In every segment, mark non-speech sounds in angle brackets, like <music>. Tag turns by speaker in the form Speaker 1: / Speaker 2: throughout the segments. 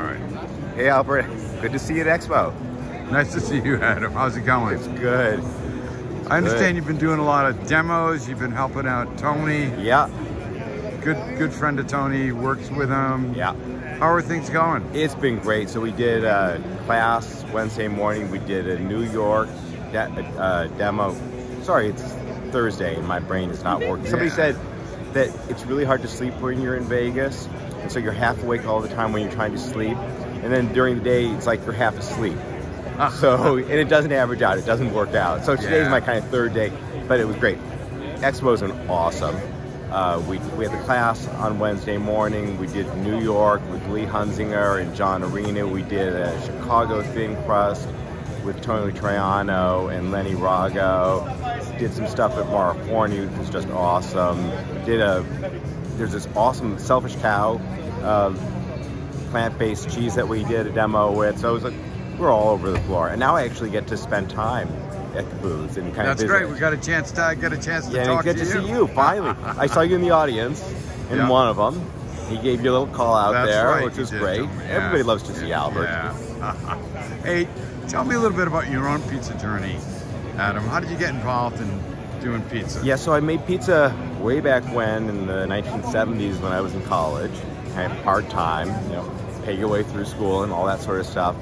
Speaker 1: All right.
Speaker 2: Hey, Albert. Good to see you at Expo.
Speaker 1: Nice to see you, Adam. How's it going?
Speaker 2: It's good.
Speaker 1: I understand you've been doing a lot of demos. You've been helping out Tony.
Speaker 2: Yeah.
Speaker 1: Good, good friend of Tony. Works with him.
Speaker 2: Yeah.
Speaker 1: How are things going?
Speaker 2: It's been great. So we did a class Wednesday morning. We did a New York de uh, demo. Sorry, it's Thursday and my brain is not working. Somebody
Speaker 1: Yeah.
Speaker 2: said that it's really hard to sleep when you're in Vegas. And so you're half awake all the time when you're trying to sleep. And then during the day, it's like you're half asleep. So, and it doesn't average out. It doesn't work out. So today's
Speaker 1: Yeah.
Speaker 2: my kind of third day, but it was great. Expo's an awesome. Uh, we, we had the class on Wednesday morning. We did New York with Lee Hunzinger and John Arena. We did a Chicago Thin Crust with Tony Triano and Lenny Rago. Did some stuff at Marra Marra Forni, which was just awesome. Did a there's this awesome Selfish Cow uh, plant-based cheese that we did a demo with. So it was like we're all over the floor, and now I actually get to spend time at the booths and kind
Speaker 1: That's
Speaker 2: of
Speaker 1: That's
Speaker 2: great.
Speaker 1: We got a chance to get a chance to
Speaker 2: Yeah,
Speaker 1: talk
Speaker 2: get
Speaker 1: to,
Speaker 2: to, see you finally. I saw you in the audience in
Speaker 1: Yeah.
Speaker 2: one of them. He gave you a little call out
Speaker 1: That's
Speaker 2: there,
Speaker 1: right,
Speaker 2: which was great.
Speaker 1: Yeah.
Speaker 2: Everybody loves to see Albert.
Speaker 1: Yeah. <laughs> hey, tell me a little bit about your own pizza journey, Adam. How did you get involved in doing pizza?
Speaker 2: Yeah, so I made pizza way back when in the 1970s when I was in college, kind of part time, you know, pay your way through school and all that sort of stuff.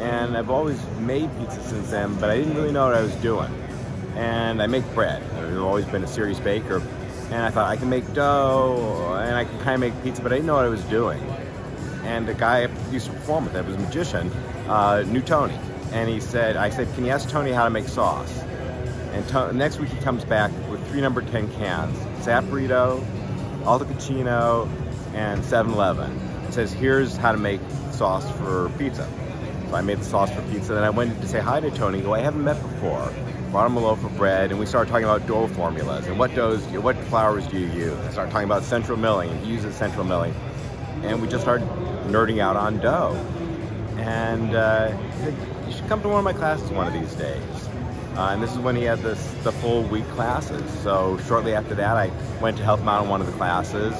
Speaker 2: And I've always made pizza since then, but I didn't really know what I was doing. And I make bread. I've always been a serious baker. And I thought I can make dough and I can kind of make pizza, but I didn't know what I was doing. And the guy I used to perform with, that was a magician, uh, knew Tony. And he said, I said, can you ask Tony how to make sauce? And next week he comes back with three number 10 cans, Saporito, Alta Cucina, and 7-Eleven. It says, here's how to make sauce for pizza. So I made the sauce for pizza, then I went to say hi to Tony, who I haven't met before. Brought him a loaf of bread, and we started talking about dough formulas and what doughs, what flours do you use? I started talking about central milling, and he uses central milling. And we just started nerding out on dough. And uh, you should come to one of my classes one of these days. Uh, and this is when he had this, the full week classes. So shortly after that, I went to help him out in one of the classes,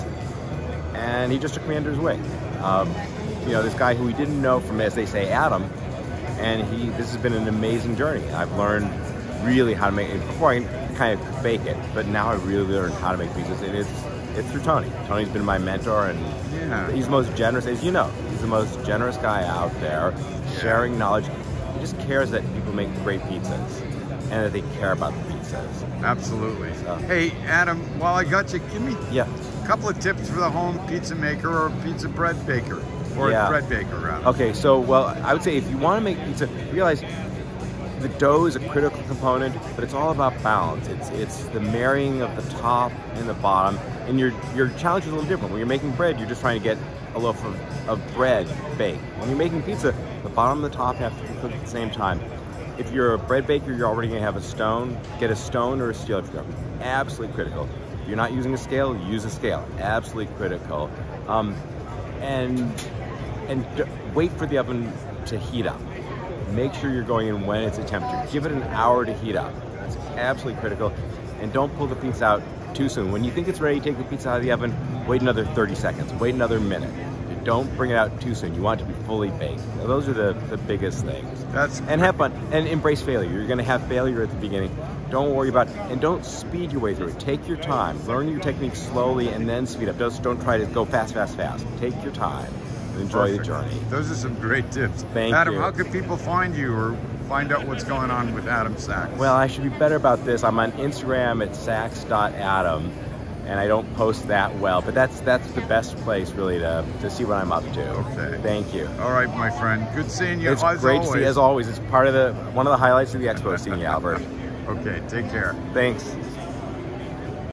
Speaker 2: and he just took me under his wing. Um, you know, this guy who we didn't know from, as they say, Adam, and he. This has been an amazing journey. I've learned really how to make it. Before I kind of fake it, but now I really learned how to make pizzas, and it's it's through Tony. Tony's been my mentor, and
Speaker 1: Yeah.
Speaker 2: he's the most generous, as you know. He's the most generous guy out there, sharing knowledge. He just cares that people make great pizzas and that they care about the pizzas.
Speaker 1: Absolutely.
Speaker 2: So-
Speaker 1: Hey, Adam, while I got you, give me
Speaker 2: Yeah.
Speaker 1: a couple of tips for the home pizza maker or pizza bread baker. Or
Speaker 2: Yeah.
Speaker 1: bread baker, rather.
Speaker 2: Okay, so well, I would say if you want to make pizza, realize the dough is a critical component, but it's all about balance. It's it's the marrying of the top and the bottom, and your your challenge is a little different. When you're making bread, you're just trying to get a loaf of, of bread baked. When you're making pizza, the bottom and the top have to be cooked at the same time. If you're a bread baker, you're already going to have a stone. Get a stone or a steel you're absolutely critical. If you're not using a scale, use a scale. Absolutely critical. Um, and and wait for the oven to heat up. Make sure you're going in when it's a temperature. Give it an hour to heat up. That's absolutely critical. And don't pull the pizza out too soon. When you think it's ready, take the pizza out of the oven, wait another 30 seconds, wait another minute. Don't bring it out too soon. You want it to be fully baked. Now, those are the, the biggest things.
Speaker 1: That's
Speaker 2: And have fun and embrace failure. You're going to have failure at the beginning. Don't worry about it. And don't speed your way through it. Take your time. Learn your technique slowly and then speed up. Just don't try to go fast, fast, fast. Take your time and enjoy
Speaker 1: perfect.
Speaker 2: the journey.
Speaker 1: Those are some great tips.
Speaker 2: Thank
Speaker 1: Adam,
Speaker 2: you.
Speaker 1: how can people find you or find out what's going on with Adam Sachs?
Speaker 2: Well, I should be better about this. I'm on Instagram at sachs.adam and I don't post that well, but that's that's the best place really to, to see what I'm up to.
Speaker 1: Okay.
Speaker 2: Thank you.
Speaker 1: All right, my friend. Good seeing you.
Speaker 2: It's
Speaker 1: as
Speaker 2: great
Speaker 1: always.
Speaker 2: to see as always. It's part of the one of the highlights of the expo seeing you, Albert. <laughs>
Speaker 1: Okay, take care.
Speaker 2: Thanks.